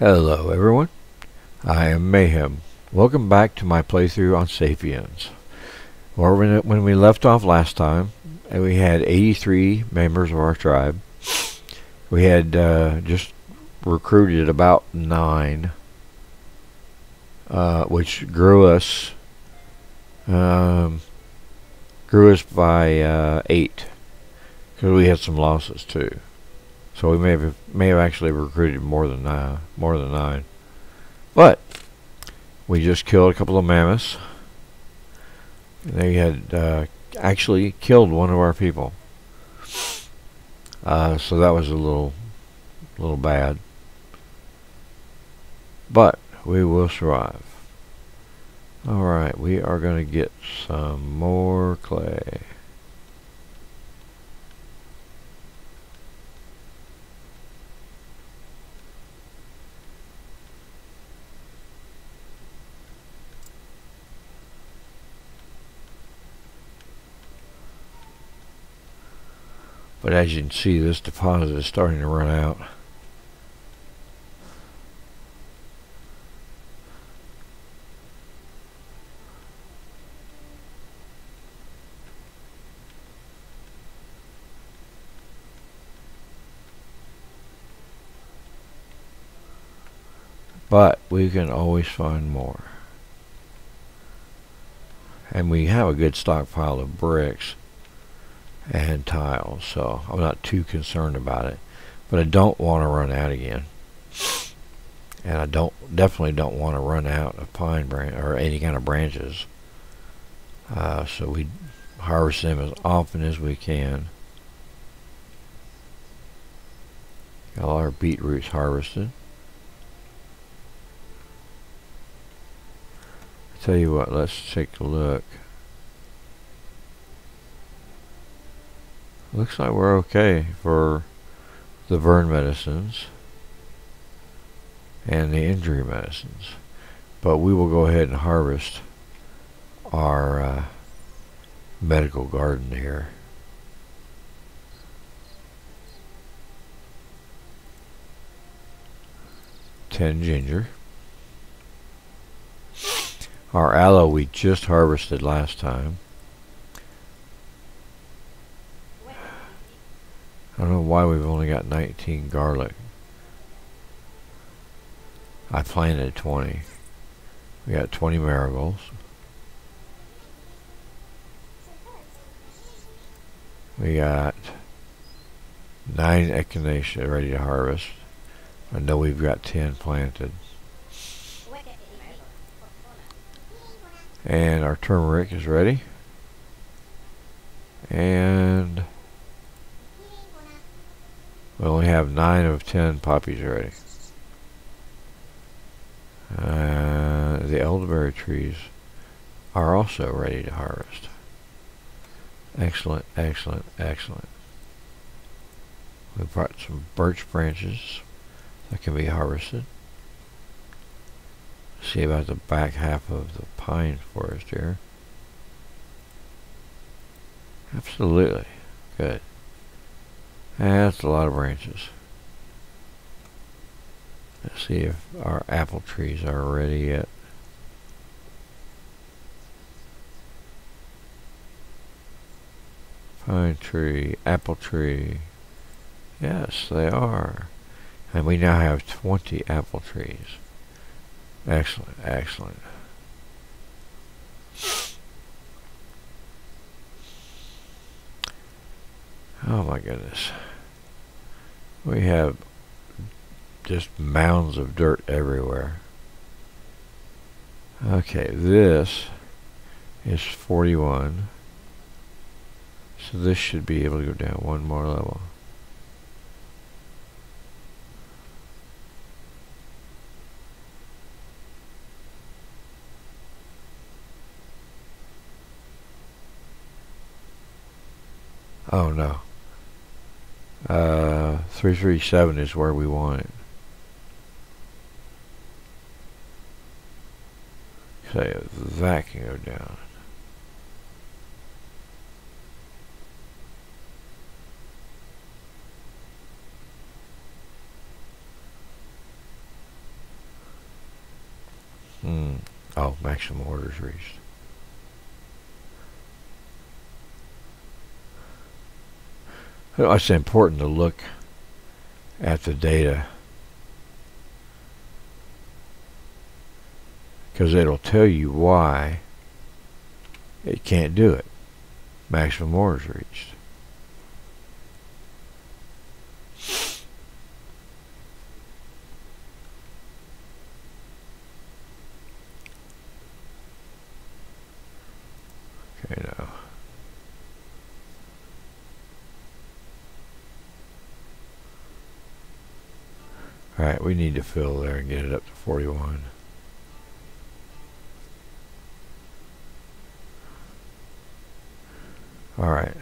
Hello everyone, I am Mayhem. Welcome back to my playthrough on Sapiens. Well, when we left off last time, we had 83 members of our tribe. We had uh, just recruited about 9, uh, which grew us um, grew us by uh, 8, because we had some losses too. So we may have may have actually recruited more than uh, more than nine. But we just killed a couple of mammoths. They had uh, actually killed one of our people. Uh, so that was a little little bad. But we will survive. Alright, we are going to get some more clay. But as you can see, this deposit is starting to run out. But we can always find more. And we have a good stockpile of bricks and tiles, so I'm not too concerned about it. But I don't want to run out again. And I don't definitely don't want to run out of pine branch or any kind of branches. Uh, so we harvest them as often as we can. Got all our beetroots harvested. I tell you what, let's take a look. Looks like we're okay for the burn medicines and the injury medicines. But we will go ahead and harvest our uh, medical garden here. Ten ginger. Our aloe we just harvested last time. I don't know why we've only got 19 garlic. I planted 20. We got 20 marigolds. We got 9 echinacea ready to harvest. I know we've got 10 planted. And our turmeric is ready. And we only have 9 of 10 poppies ready. Uh, the elderberry trees are also ready to harvest. Excellent, excellent, excellent. We brought some birch branches that can be harvested. See about the back half of the pine forest here. Absolutely. Good. That's a lot of branches. Let's see if our apple trees are ready yet. Pine tree, apple tree. Yes, they are. And we now have 20 apple trees. Excellent, excellent. Oh my goodness. We have just mounds of dirt everywhere. Okay, this is 41. So this should be able to go down one more level. Oh no. Uh, 337 is where we want it. So that can go down. Hmm. Oh, maximum orders reached. It's important to look at the data because it'll tell you why it can't do it. Maximum orders reached. Okay, now. Alright, we need to fill there and get it up to 41. Alright.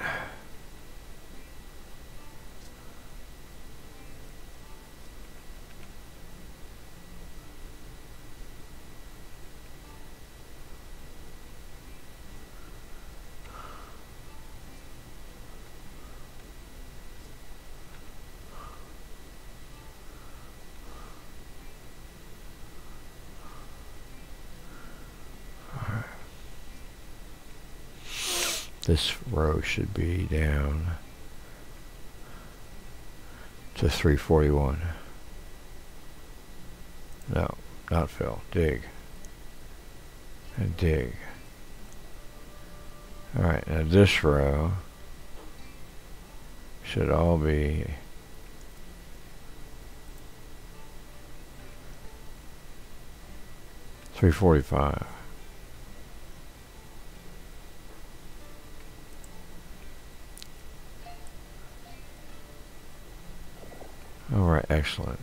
This row should be down to 341. No, not fill. Dig. And dig. Alright, now this row should all be Three forty-five. Alright, excellent.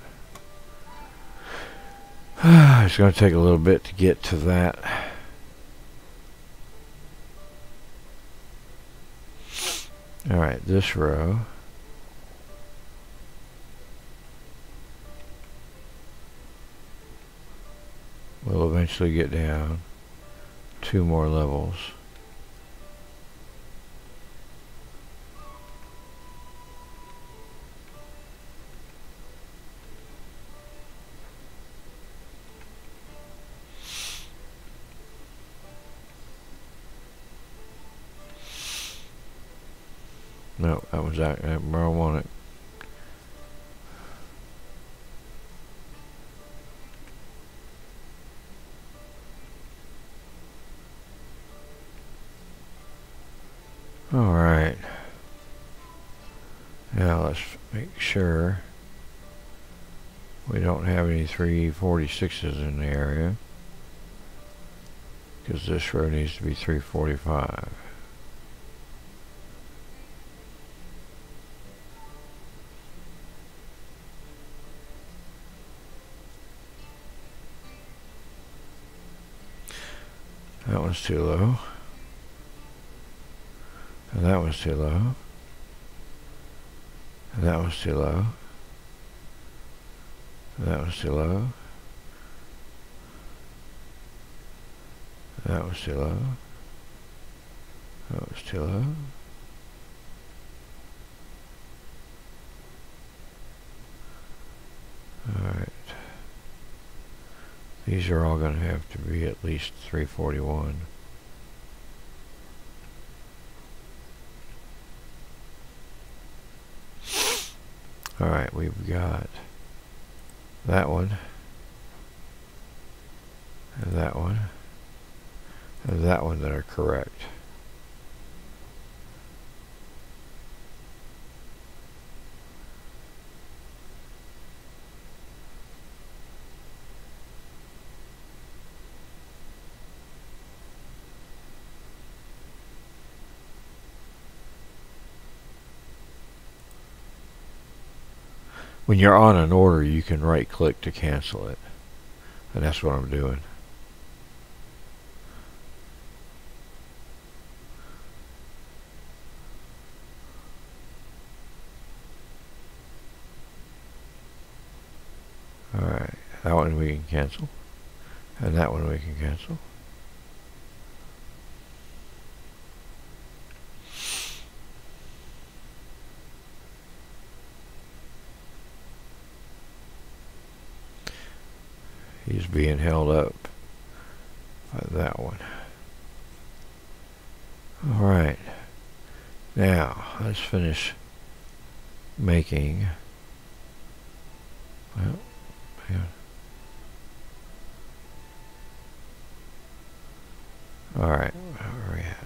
it's going to take a little bit to get to that. Alright, this row. We'll eventually get down two more levels. Was where I want it. All right. Now let's make sure we don't have any 346s in the area because this road needs to be 345. That one's too low. And that one's too low. And that one's too low. And that one's too low. That was too low. That was too low. Alright. These are all going to have to be at least 341. Alright, we've got that one, and that one, and that one that are correct. When you're on an order, you can right click to cancel it. And that's what I'm doing. Alright, that one we can cancel. And that one we can cancel. He's being held up by that one. Alright. Now, let's finish making. Well, hang. Alright, where are we at?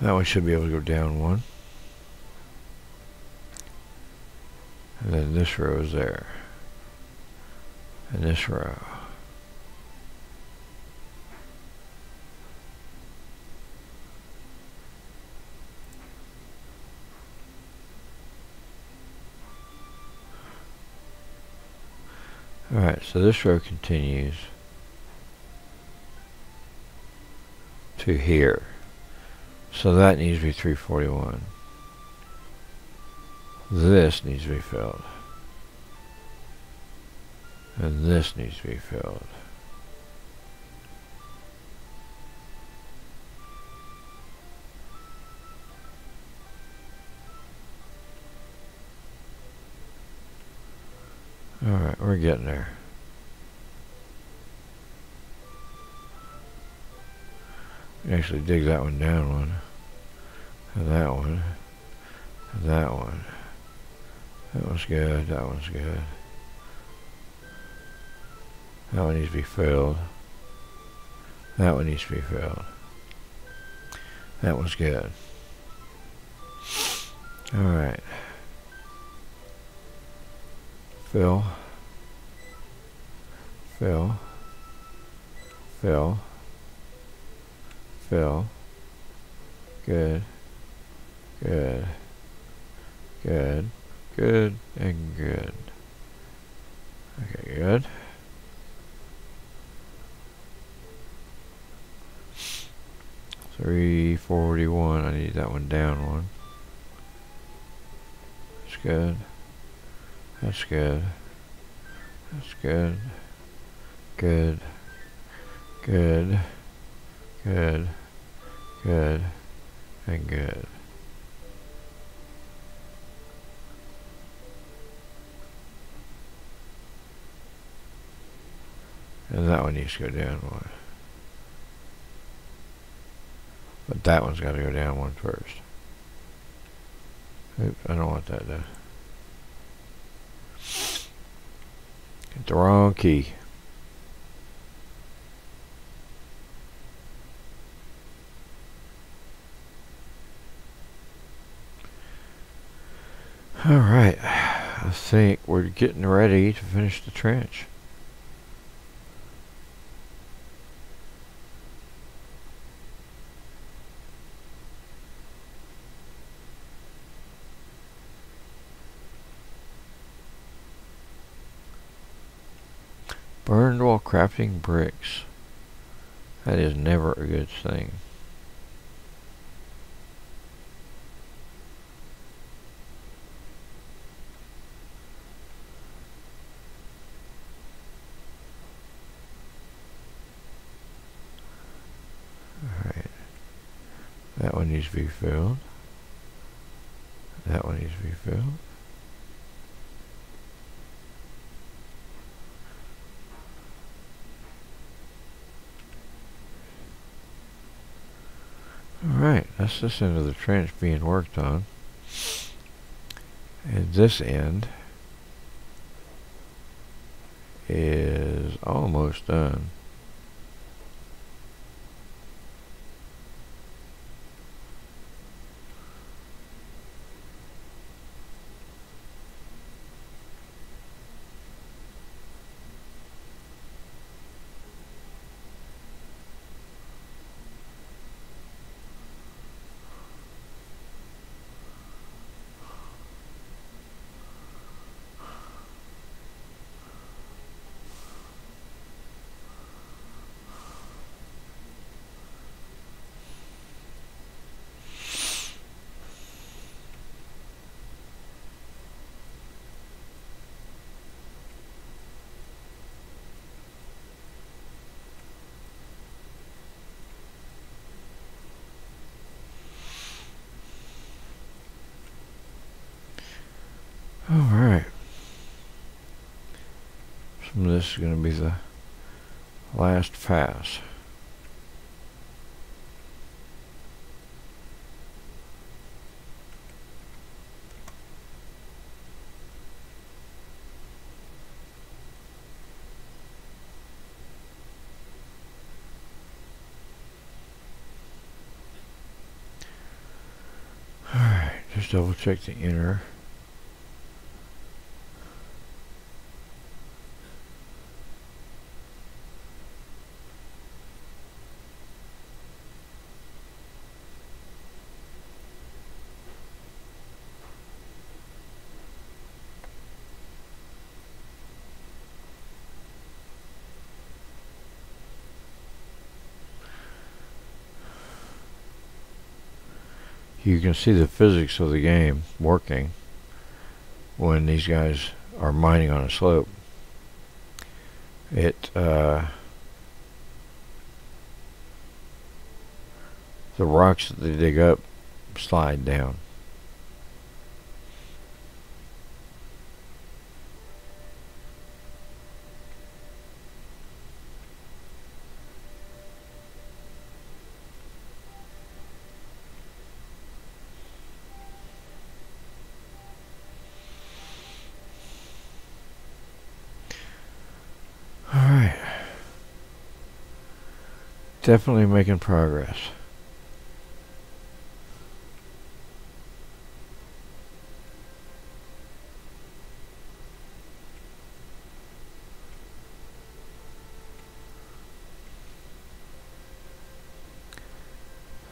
That one should be able to go down one. And then this row is there. And this row. Alright, so this row continues to here. So that needs to be 341. This needs to be filled. And this needs to be filled. Alright, we're getting there. Actually dig that one down one. And that one. And that one. That one's good. That one's good. That one needs to be filled. That one needs to be filled. That one's good. Alright. Fill. Fill. Fill. Fill. Good. Good. Good. Good and good. Okay, good. Three forty one. I need that one down one. That's good. That's good. That's good. Good. Good. Good. Good. And good. And that one needs to go down one. But that one's got to go down one first. Oops, I don't want that done. Get the wrong key. Alright, I think we're getting ready to finish the trench. While crafting bricks. That is never a good thing. Alright. That one needs to be filled. That one needs to be filled. This end of the trench being worked on. And this end is almost done. Is going to be the last pass. Alright, just double check the inner. You can see the physics of the game working when these guys are mining on a slope. It uh, the rocks that they dig up slide down. Definitely making progress.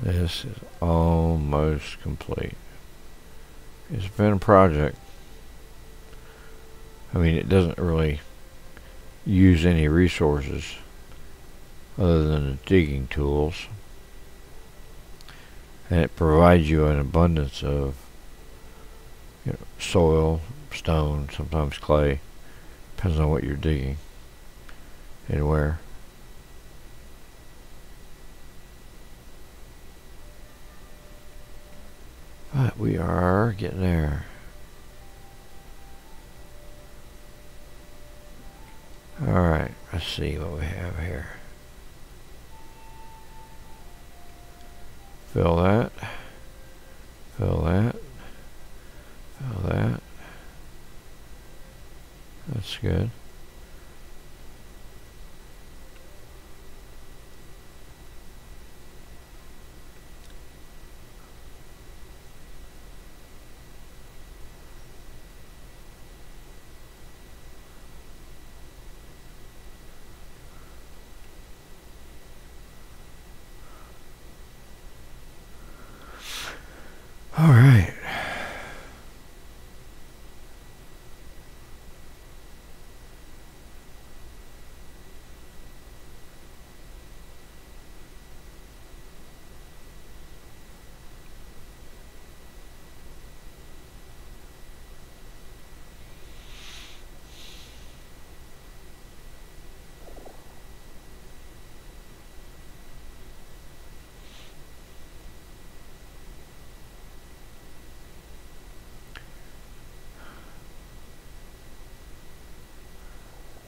This is almost complete. It's been a project. I mean, it doesn't really use any resources other than the digging tools. And it provides you an abundance of you know, soil, stone, sometimes clay. Depends on what you're digging and where. But we are getting there. Alright, let's see what we have here. Fill that. Fill that. Fill that. That's good. All right.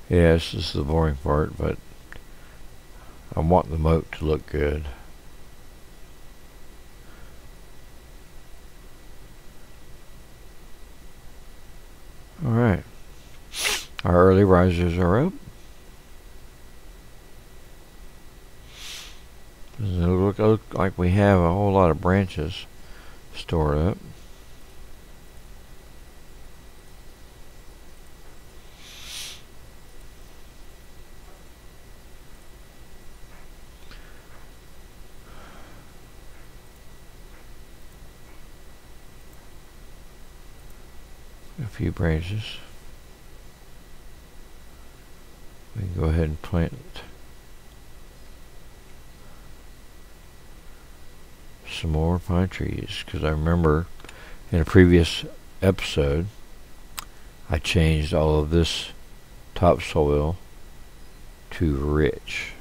Yes, this is the boring part, but I want the moat to look good. Alright. Our early risers are up. It look, look like we have a whole lot of branches stored up. Few branches. We can go ahead and plant some more pine trees because I remember in a previous episode I changed all of this topsoil to rich.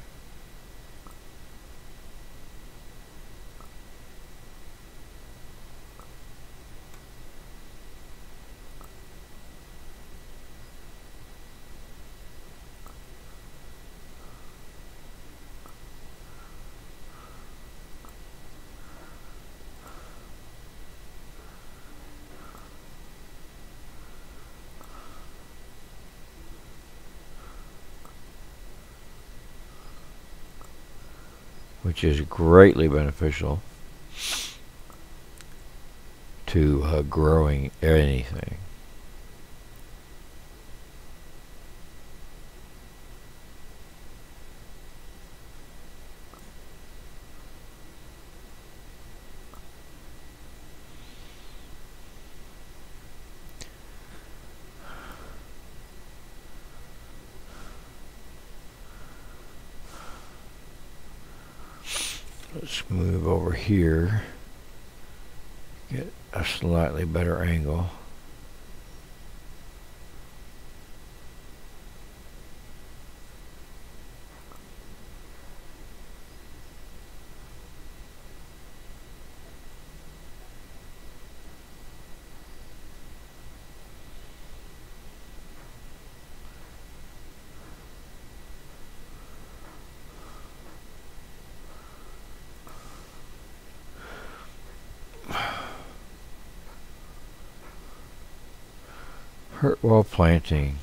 Which is greatly beneficial to uh, growing anything. Let's move over here. Get a slightly better angle. Hurt while planting.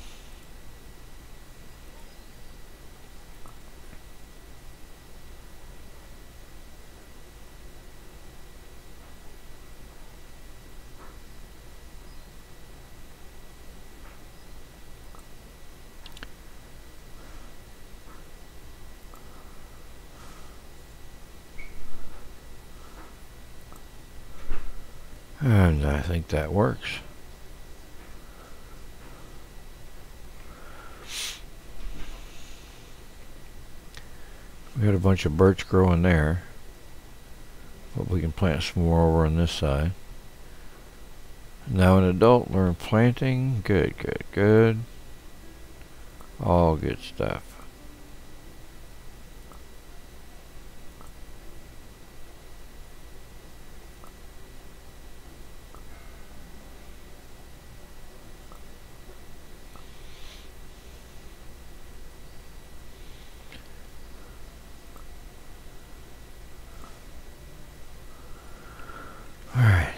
And I think that works. We got a bunch of birch growing there. But we can plant some more over on this side. Now an adult learn planting. Good, good, good. All good stuff. Alright.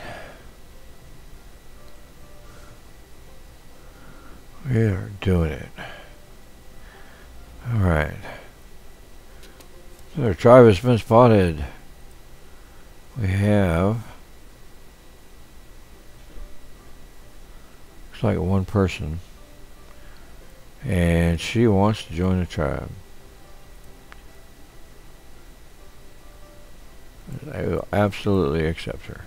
We are doing it. Alright. Has been spotted. We have looks like one person. And she wants to join the tribe. I will absolutely accept her.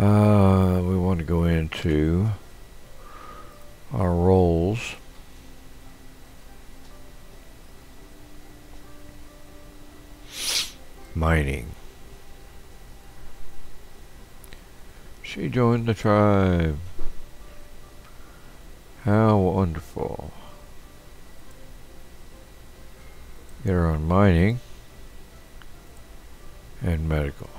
Uh, we want to go into Mining. She joined the tribe. How wonderful. Get her on mining and medical.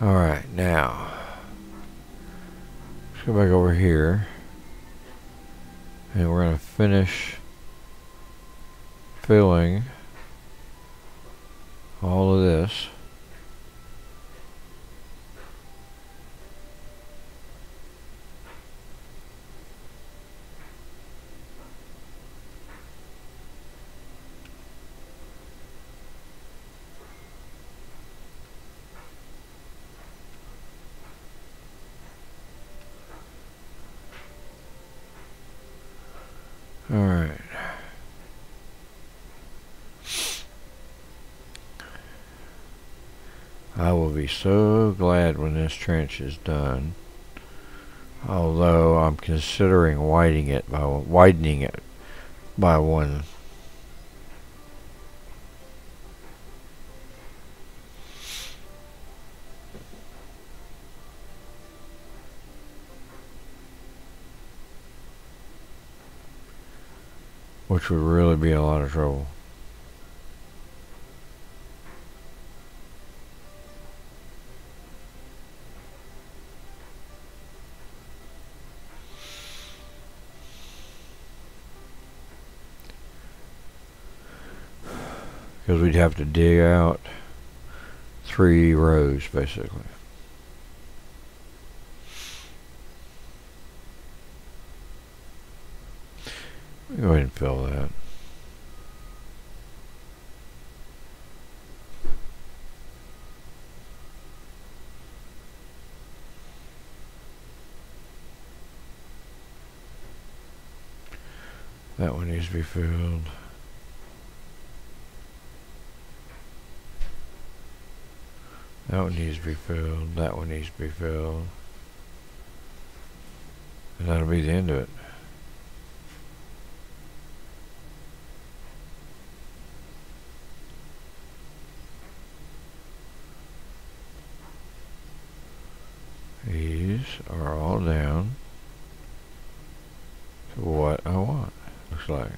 Alright, now let's go back over here and we're going to finish filling all of this. Alright. I will so glad when this trench is done. Although I'm considering widening it by widening it by one. Which would really be a lot of trouble. you'd have to dig out three rows basically. Go ahead and fill that. That one needs to be filled. That one needs to be filled. That one needs to be filled. And that'll be the end of it. These are all down to what I want, looks like.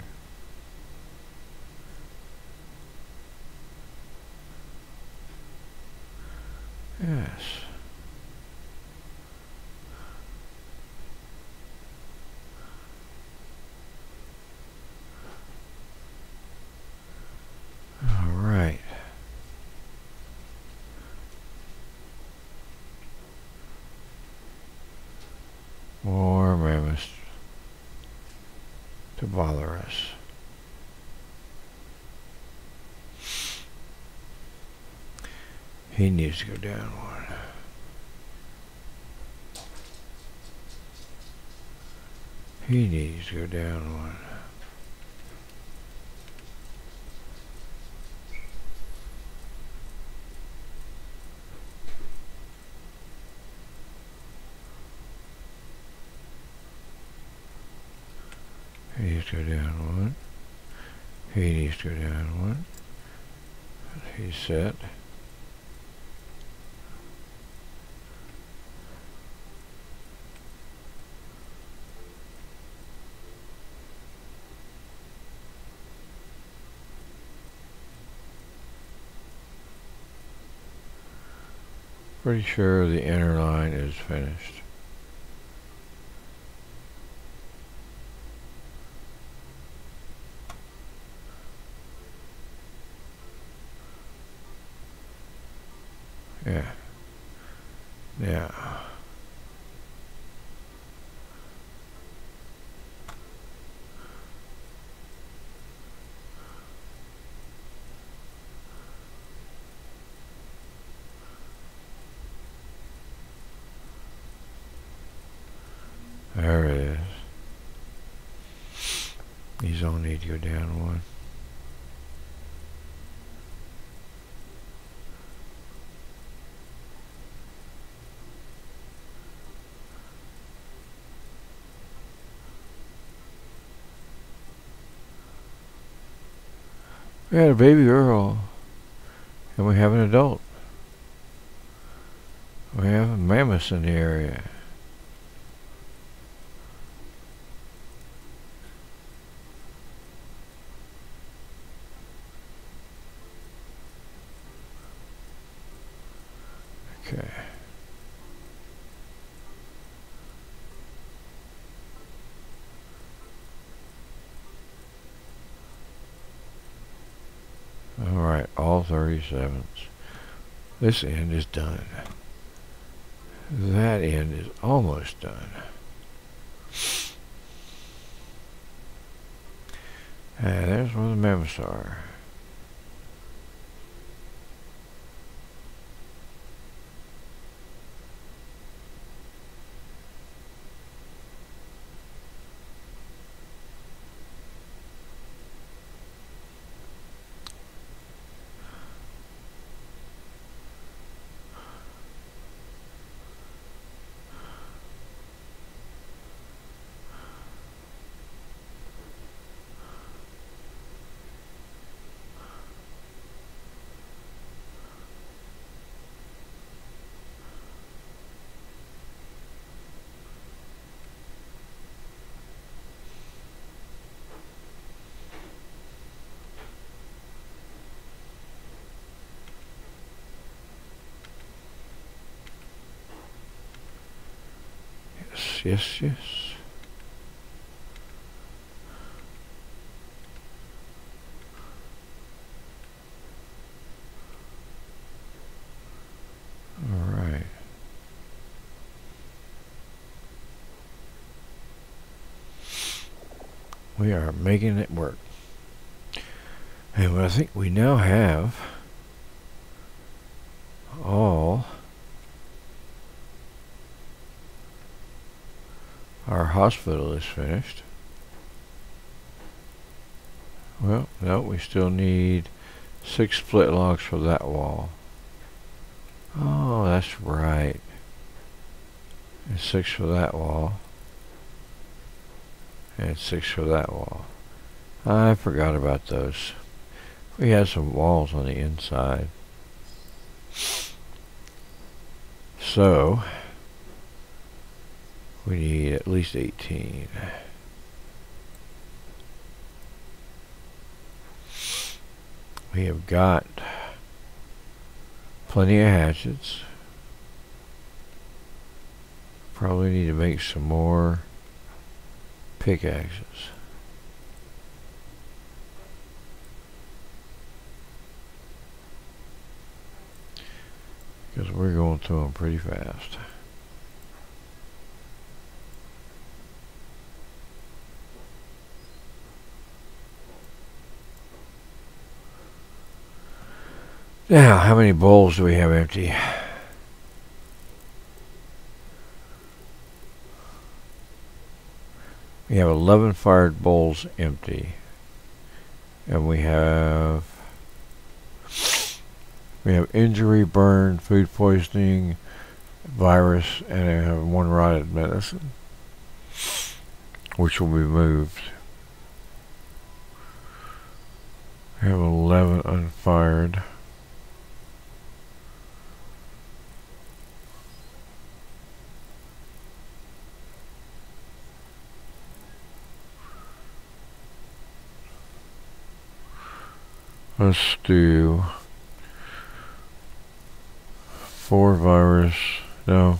Yes. All right. More mammoths to bother us. He needs to go down one. He needs to go down one. He needs to go down one. He needs to go down one. He's set. Pretty sure the inner line is finished. Yeah. Yeah. There it is. These all need to go down one. We had a baby girl, and we have an adult. We have a mammoth in the area. 3 sevenths. This end is done. That end is almost done. And there's where the MEMS are. Yes, yes, yes. All right. We are making it work. And I think we now have all our hospital is finished. Well, no, we still need six split logs for that wall. Oh, that's right. And six for that wall. And six for that wall. I forgot about those. We had some walls on the inside. So, we need at least 18. We have got plenty of hatchets. Probably need to make some more pickaxes. Because we're going through them pretty fast. Now, how many bowls do we have empty? We have 11 fired bowls empty. And we have we have injury, burn, food poisoning, virus, and I have one rotted medicine, which will be moved. We have 11 unfired. Let's do four virus. No.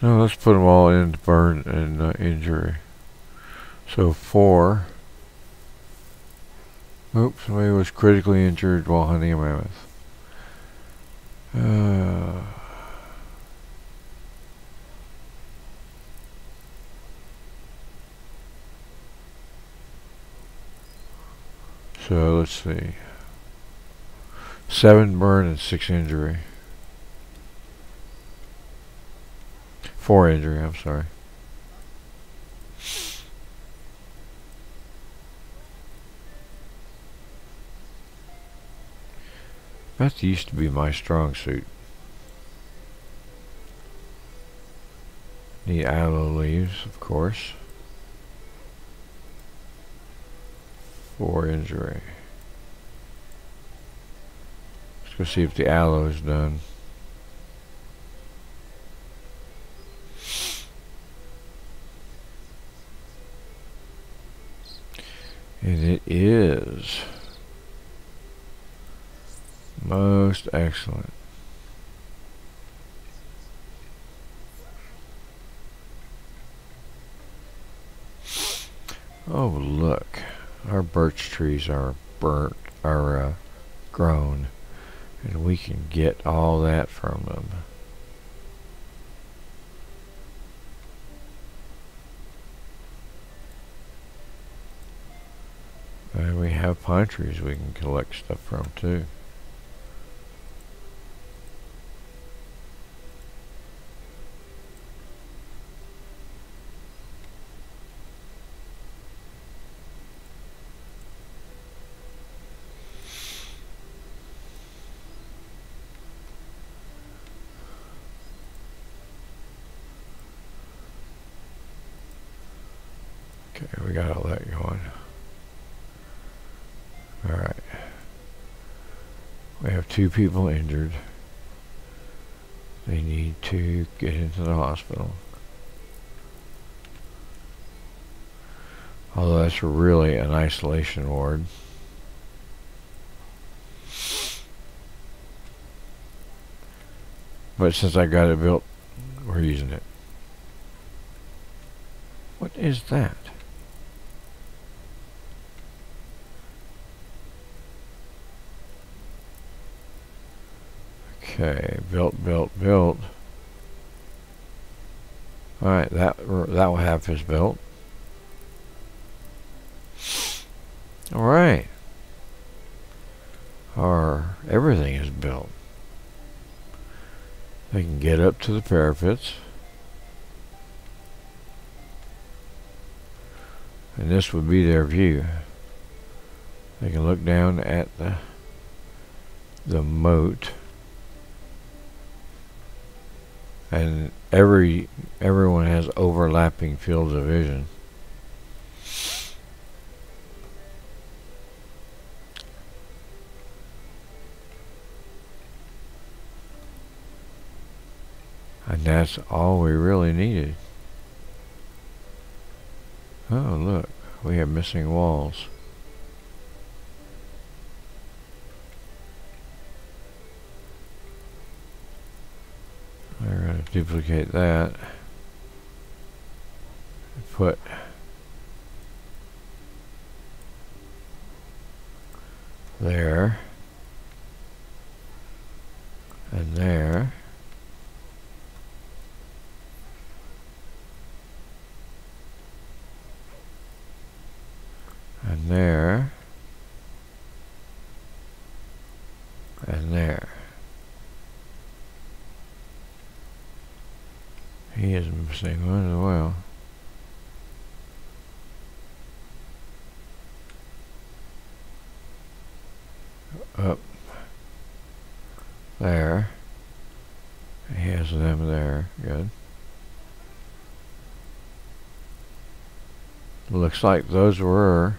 No, let's put them all in burn and uh, injury. So four. Oops, somebody was critically injured while hunting a mammoth. Uh, So let's see. Seven burn and six injury. Four injury, I'm sorry. That used to be my strong suit. Need aloe leaves, of course. For injury. Let's go see if the aloe is done. And it is. Most excellent. Oh, look our birch trees are burnt, are uh, grown, and we can get all that from them. And we have pine trees we can collect stuff from too. Two people injured. They need to get into the hospital. Although that's really an isolation ward. But since I got it built, we're using it. What is that? Okay, built, built, built. Alright, that that will have is built. Alright. Our everything is built. They can get up to the parapets. And this would be their view. They can look down at the the moat. And every everyone has overlapping fields of vision. And that's all we really needed. Oh, look. We have missing walls. We're going to duplicate that. Put there and there. and there and there. He is missing one as well. Up there. He has them there. Good. Looks like those were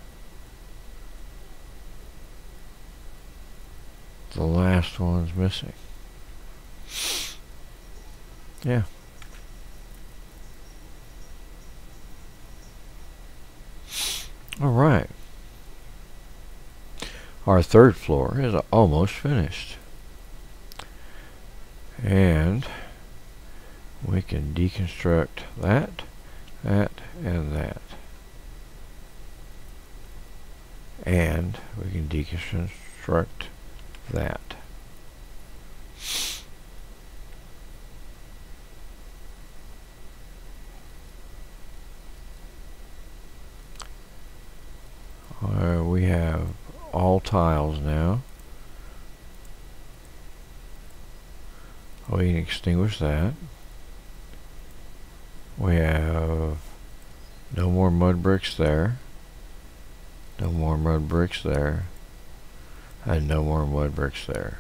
the last one's missing. Yeah. All right. Our third floor is almost finished. And we can deconstruct that, that, and that. And we can deconstruct that. Uh, we have all tiles now. We can extinguish that. We have no more mud bricks there. No more mud bricks there and no more mud bricks there.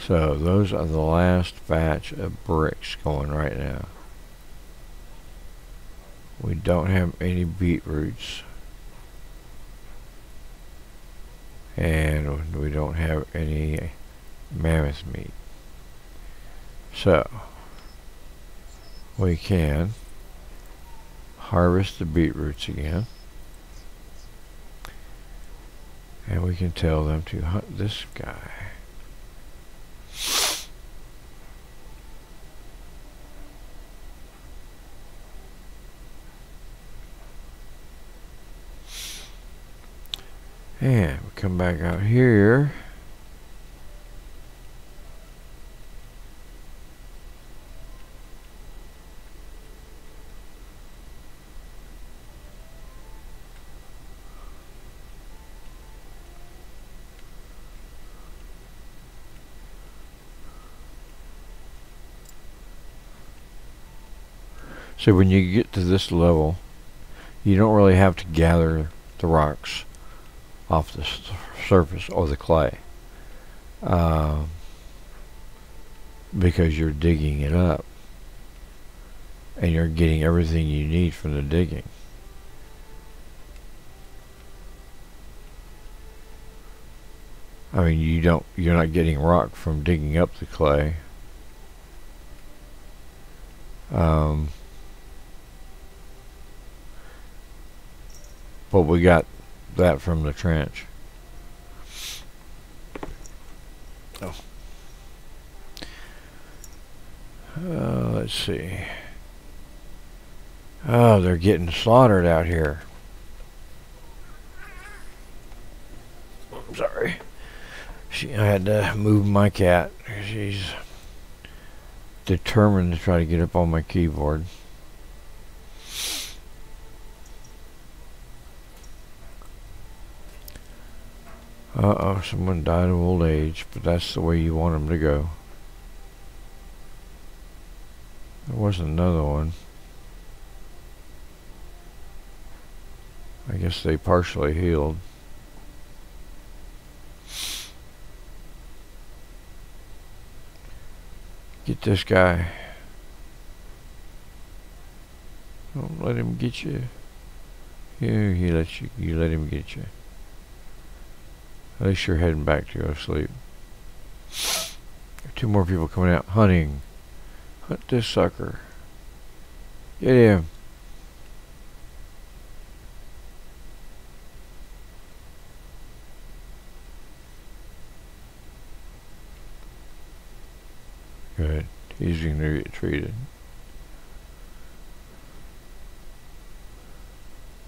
So those are the last batch of bricks going right now. We don't have any beetroots. And we don't have any mammoth meat. So, we can harvest the beetroots again. And we can tell them to hunt this guy. And we come back out here. So when you get to this level, you don't really have to gather the rocks off the surface or the clay uh, because you're digging it up and you're getting everything you need from the digging. I mean, you don't, you're not getting rock from digging up the clay. Um, But we got that from the trench. Oh. Uh, let's see. Oh, they're getting slaughtered out here. I'm sorry. She, I had to move my cat. She's determined to try to get up on my keyboard. Uh-oh, someone died of old age, but that's the way you want them to go. There wasn't another one. I guess they partially healed. Get this guy. Don't let him get you. Here, he lets you. You let him get you. At least you're heading back to go to sleep. Two more people coming out hunting. Hunt this sucker. Get him. Good. He's going to get treated.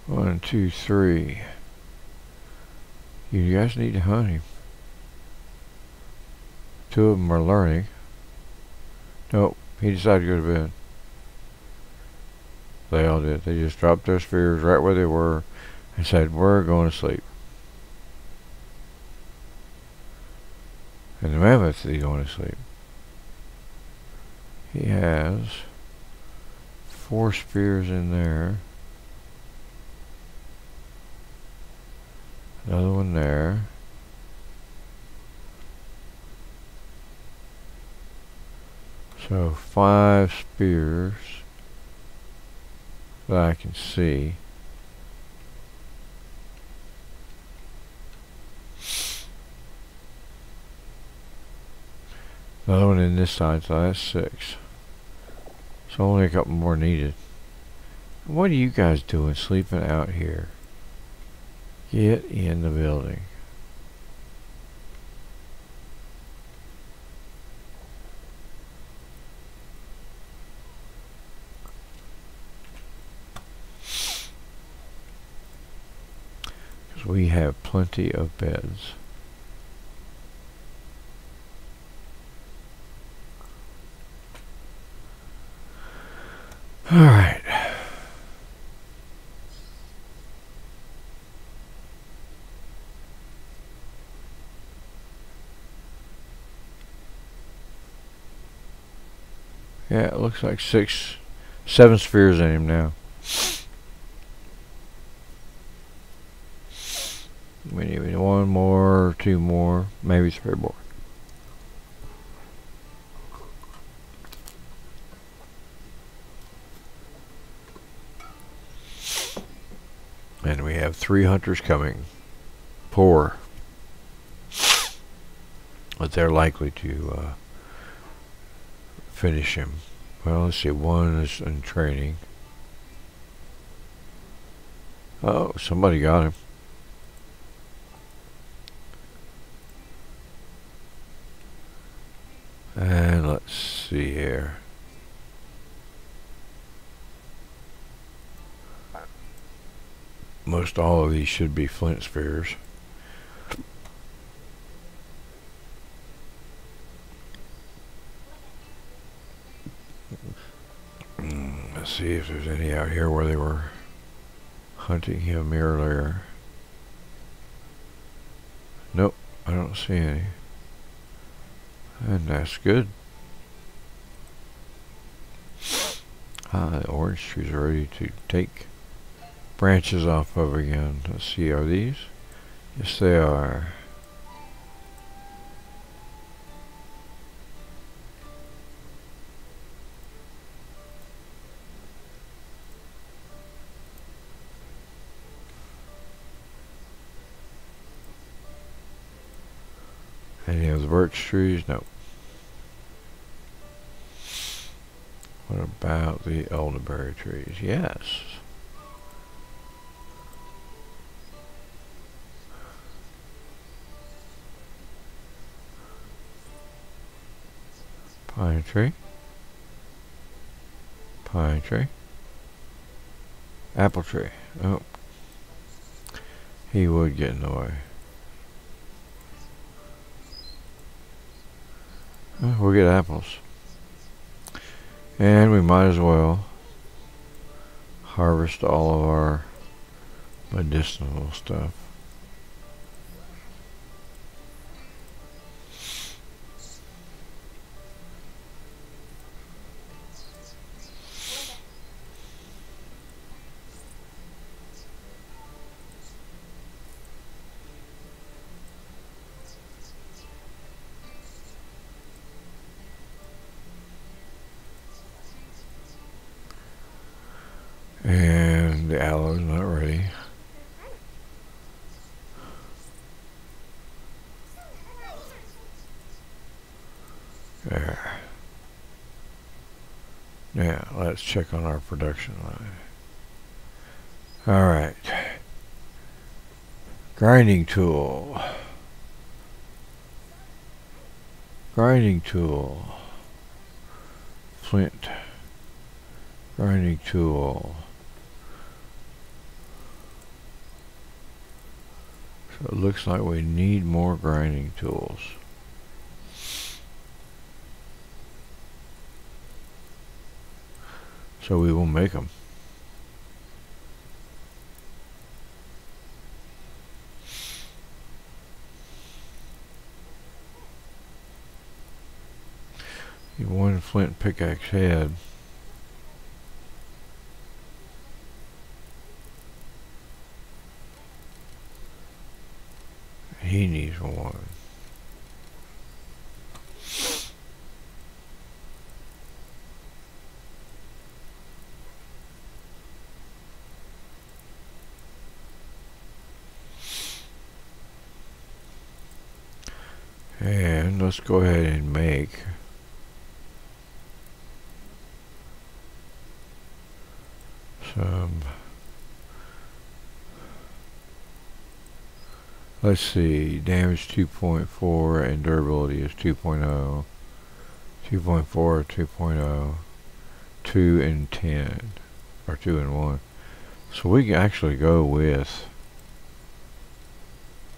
One, two, three. You guys need to hunt him. Two of them are learning. Nope, he decided to go to bed. They all did. They just dropped their spears right where they were and said, we're going to sleep. And the mammoth is going to sleep. He has four spears in there. Another one there. So five spears that I can see. Another one in this side, so that's six. So only a couple more needed. What are you guys doing sleeping out here? Get in the building. Because we have plenty of beds. All right. Yeah, it looks like six, seven spears in him now. We need one more, two more, maybe three more. And we have three hunters coming. Poor. But they're likely to uh, finish him. Well, let's see. One is in training. Oh, somebody got him. And let's see here. Most all of these should be flint spears. Let's see if there's any out here where they were hunting him earlier. Nope, I don't see any. And that's good. Ah, the orange trees are ready to take branches off of again. Let's see, are these? Yes, they are. Birch trees? No. What about the elderberry trees? Yes. Pine tree. Pine tree. Apple tree. Oh. He would get in the way. We'll get apples. And we might as well harvest all of our medicinal stuff. Check on our production line. Alright. Grinding tool. Grinding tool. Flint. Grinding tool. So it looks like we need more grinding tools. So we will make them. One flint pickaxe head. He needs one. And let's go ahead and make some let's see damage 2.4 and durability is 2.0 2.4 2.0 2 and 10 or 2 and 1 so we can actually go with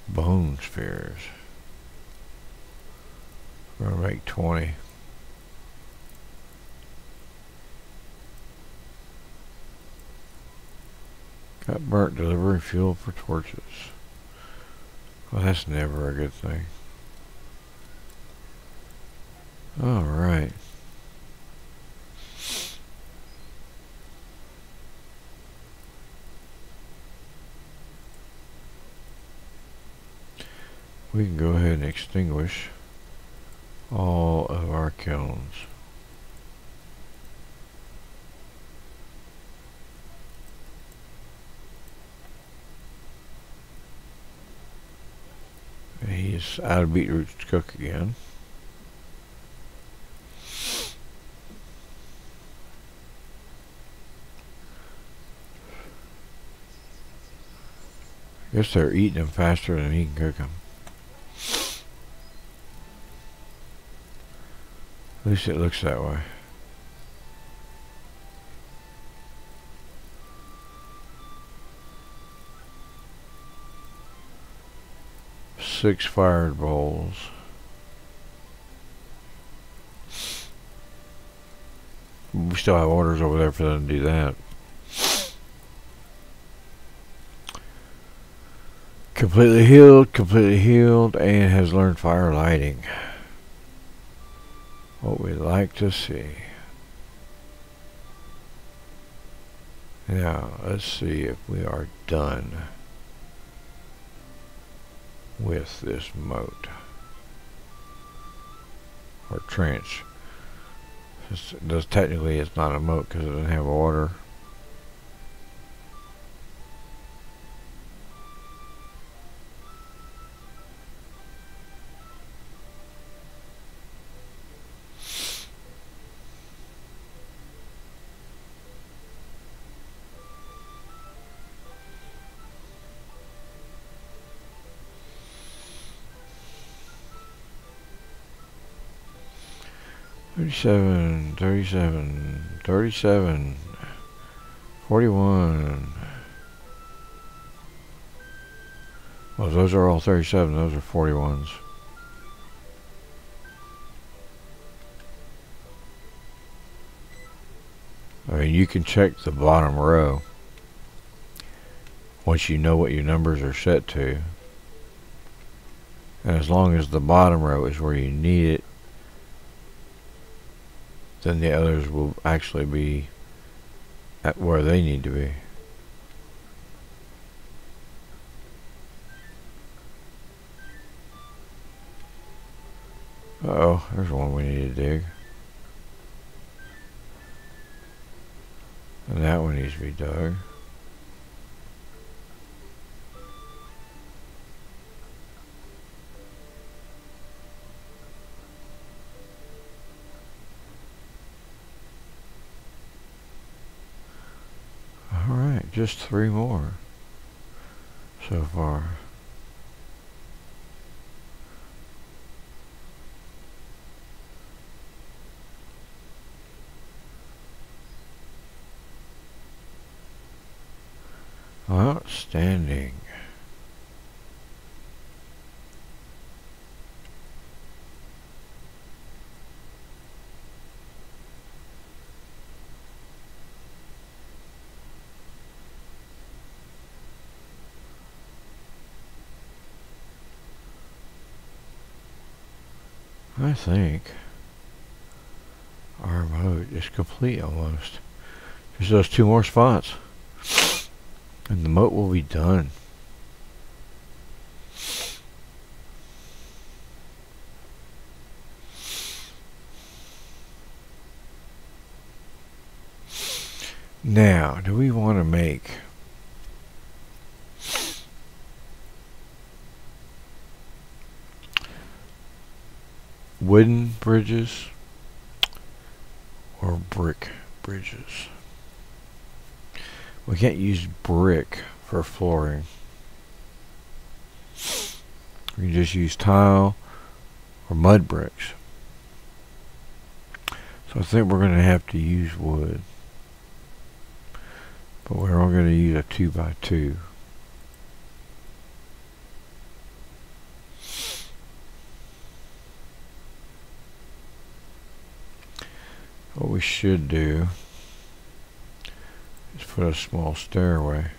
bone spears we're going to make 20 Got burnt delivering fuel for torches. Well, that's never a good thing. Alright. We can go ahead and extinguish all of our kilns. He's out of beetroots to cook again. Guess they're eating them faster than he can cook them. At least it looks that way. six fired bowls. We still have orders over there for them to do that. Completely healed, completely healed, and has learned fire lighting. What we like to see. Now, let's see if we are done with this moat or trench. It's, does technically it's not a moat because it doesn't have water. Thirty-seven, thirty-seven, thirty-seven, forty-one. Well, those are all 37. Those are 41s. I mean, you can check the bottom row once you know what your numbers are set to. And as long as the bottom row is where you need it, then the others will actually be at where they need to be. Uh oh, there's one we need to dig. And that one needs to be dug. Just three more so far. I think our mode is complete almost. Just those two more spots. And the moat will be done. Now, do we want to make wooden bridges or brick bridges? We can't use brick for flooring. We can just use tile or mud bricks. So I think we're going to have to use wood. But we're all going to use a 2 by 2 What we should do is put a small stairway.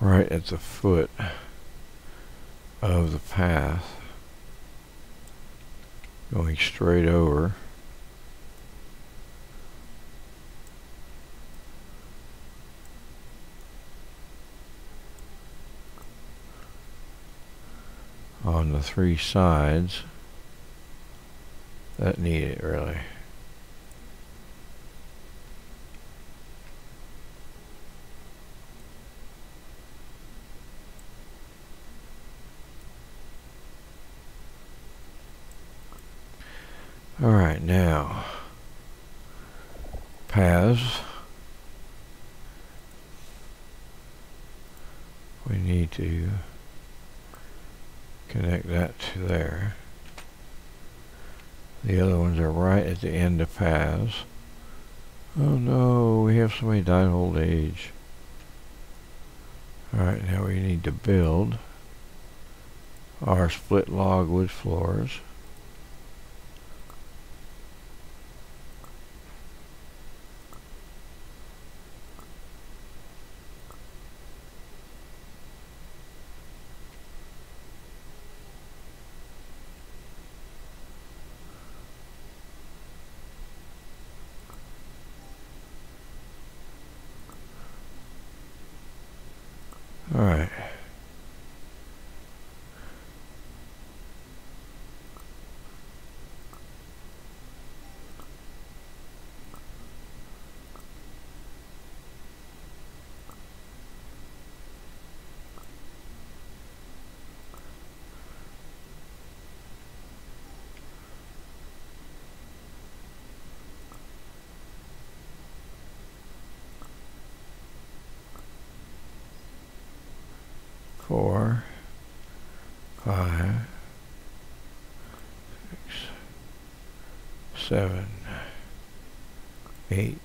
right at the foot of the path going straight over three sides that need it really. Alright, now paths. We need to connect that to there. The other ones are right at the end of paths. Oh no, died of old age. Alright, now we need to build our split log wood floors. Alright. four, five, six, seven, eight,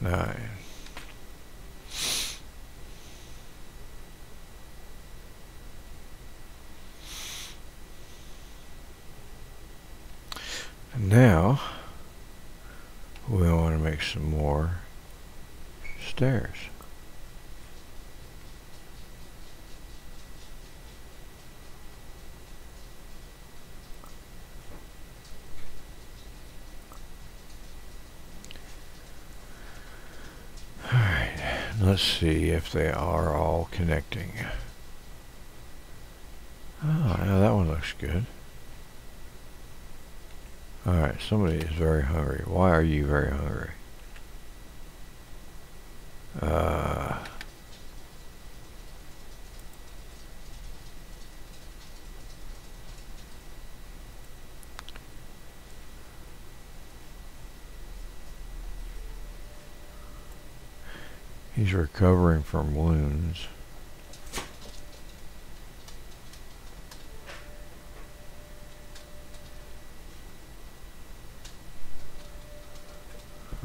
nine. And now we want to make some more stairs. Let's see if they are all connecting. Oh, now that one looks good. Alright, somebody is very hungry. Why are you very hungry? Uh, He's recovering from wounds.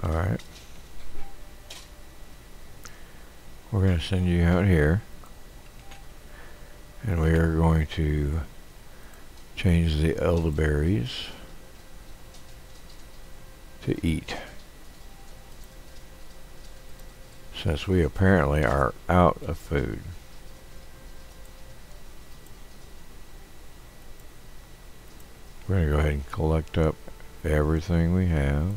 Alright. We're going to send you out here. And we are going to change the elderberries to eat. Since we apparently are out of food. We're going to go ahead and collect up everything we have.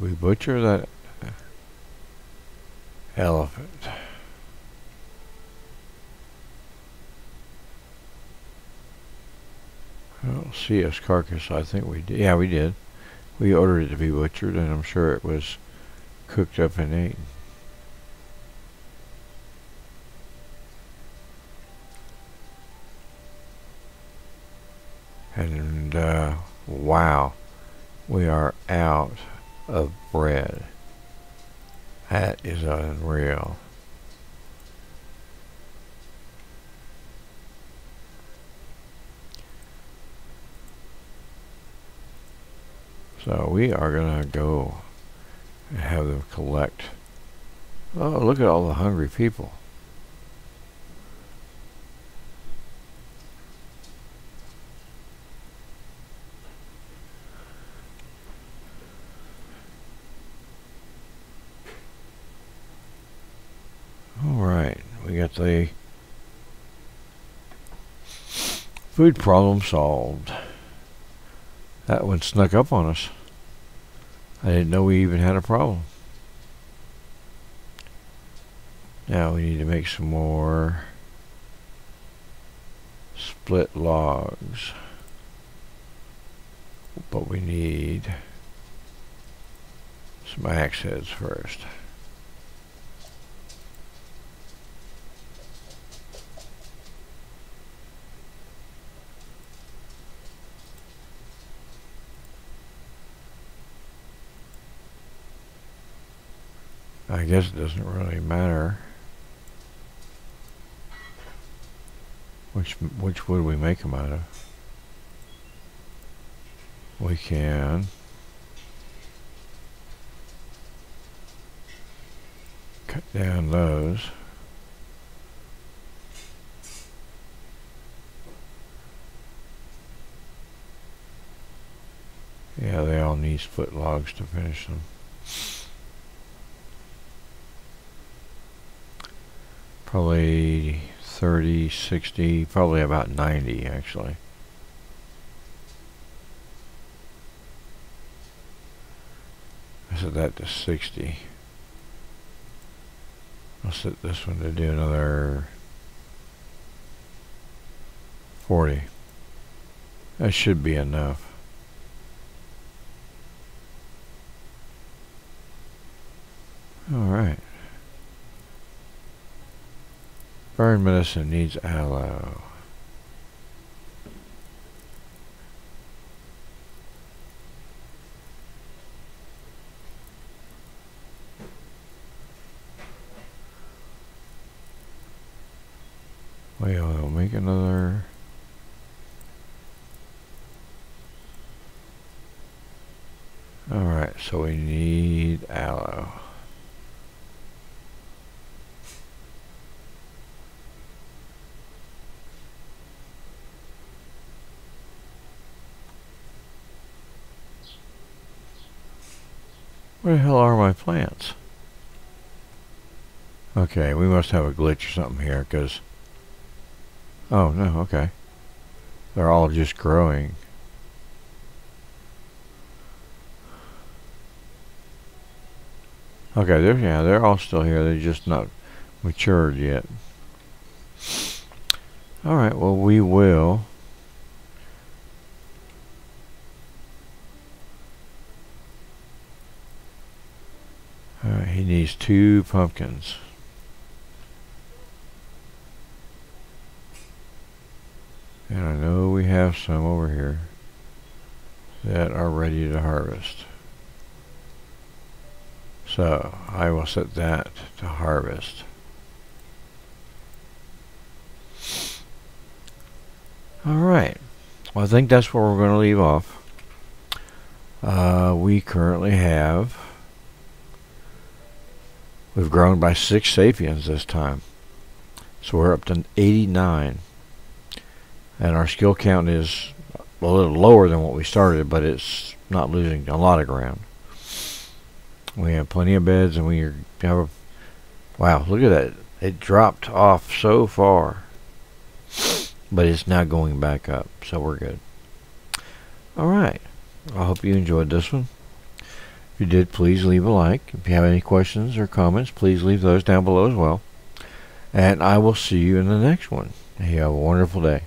We butcher that elephant? I don't see his carcass. I think we did. Yeah, we did. We ordered it to be butchered, and I'm sure it was cooked up and eaten. And, uh, wow, we are out of bread. That is unreal. So we are going to go and have them collect. Oh, look at all the hungry people. Alright, we got the food problem solved. That one snuck up on us. I didn't know we even had a problem. Now we need to make some more split logs. But we need some axe heads first. I guess it doesn't really matter which which wood we make them out of. We can cut down those. Yeah, they all need split logs to finish them. Probably 30, 60, probably about 90 actually. I set that to 60. I'll set this one to do another 40. That should be enough. All right. Burn medicine needs aloe. Well, I'll make another... Alright, so we need aloe. Where the hell are my plants? Okay, we must have a glitch or something here, because... Oh, no, okay. They're all just growing. Okay, they're, yeah, they're all still here. They're just not matured yet. Alright, well, we will... Alright, he needs two pumpkins. And I know we have some over here that are ready to harvest. So I will set that to harvest. Alright. Well, I think that's where we're going to leave off. Uh, we currently have we've grown by six sapiens this time. So we're up to 89 and our skill count is a little lower than what we started but it's not losing a lot of ground. We have plenty of beds and we have a, wow look at that. It dropped off so far but it's now going back up. So we're good. All right. I hope you enjoyed this one. If you did, please leave a like. If you have any questions or comments, please leave those down below as well. And I will see you in the next one. You have a wonderful day.